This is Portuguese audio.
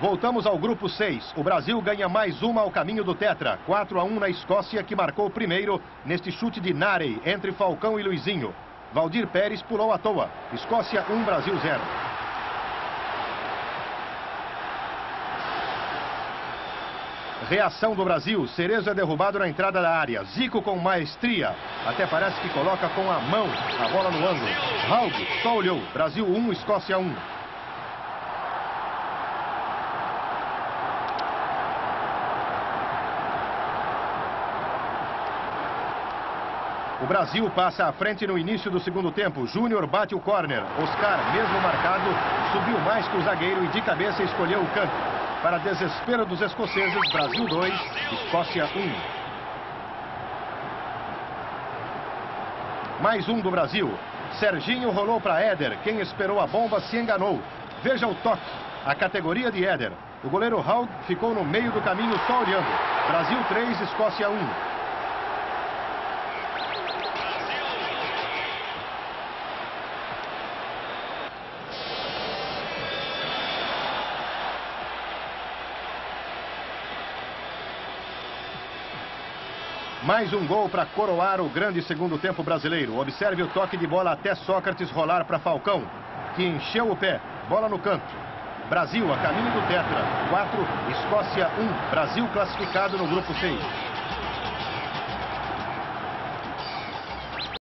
Voltamos ao grupo 6. O Brasil ganha mais uma ao caminho do Tetra. 4 a 1 na Escócia, que marcou primeiro neste chute de Narey entre Falcão e Luizinho. Valdir Pérez pulou à toa. Escócia 1, Brasil 0. Reação do Brasil. Cerezo é derrubado na entrada da área. Zico com maestria. Até parece que coloca com a mão a bola no ângulo. Raul só olhou. Brasil 1, Escócia 1. O Brasil passa à frente no início do segundo tempo. Júnior bate o córner. Oscar, mesmo marcado, subiu mais que o zagueiro e de cabeça escolheu o canto. Para desespero dos escoceses, Brasil 2, Escócia 1. Mais um do Brasil. Serginho rolou para Éder. Quem esperou a bomba se enganou. Veja o toque. A categoria de Éder. O goleiro Hall ficou no meio do caminho só olhando. Brasil 3, Escócia 1. Mais um gol para coroar o grande segundo tempo brasileiro. Observe o toque de bola até Sócrates rolar para Falcão, que encheu o pé. Bola no canto. Brasil a caminho do Tetra. 4, Escócia 1. Brasil classificado no grupo 6.